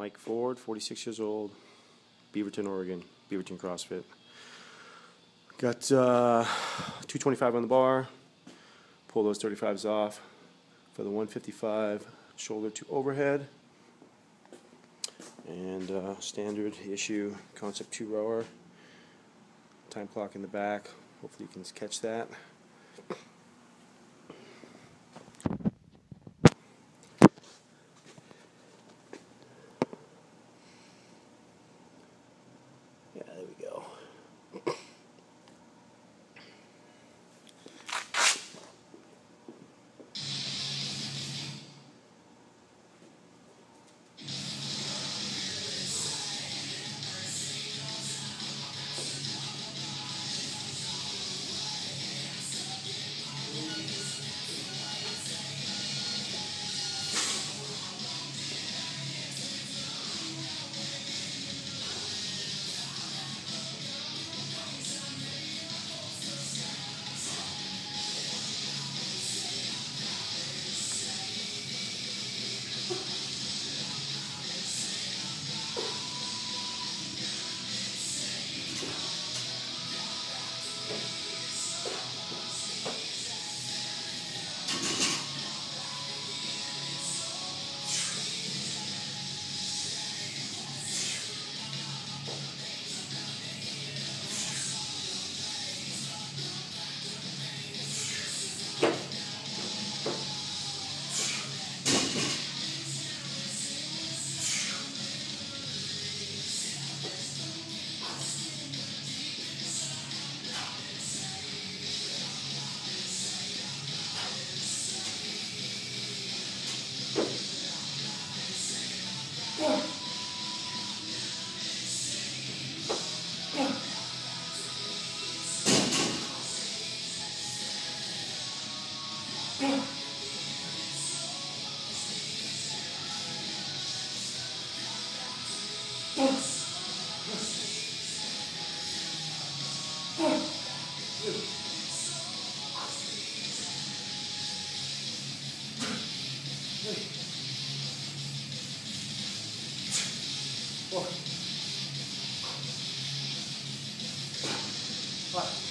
Mike Ford, 46 years old, Beaverton, Oregon, Beaverton CrossFit. Got uh, 225 on the bar. Pull those 35s off for the 155 shoulder to overhead. And uh, standard issue concept two rower. Time clock in the back. Hopefully you can catch that. はい。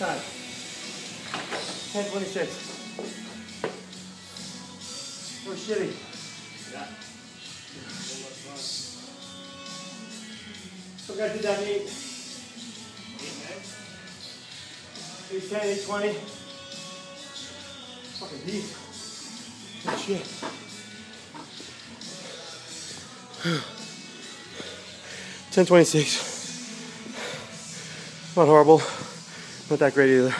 Ten twenty-six. We're shitty. Yeah. So guys did that eight, eight ten, eight twenty. Fucking deep. Oh shit. Ten twenty six. Not horrible. Not that great either.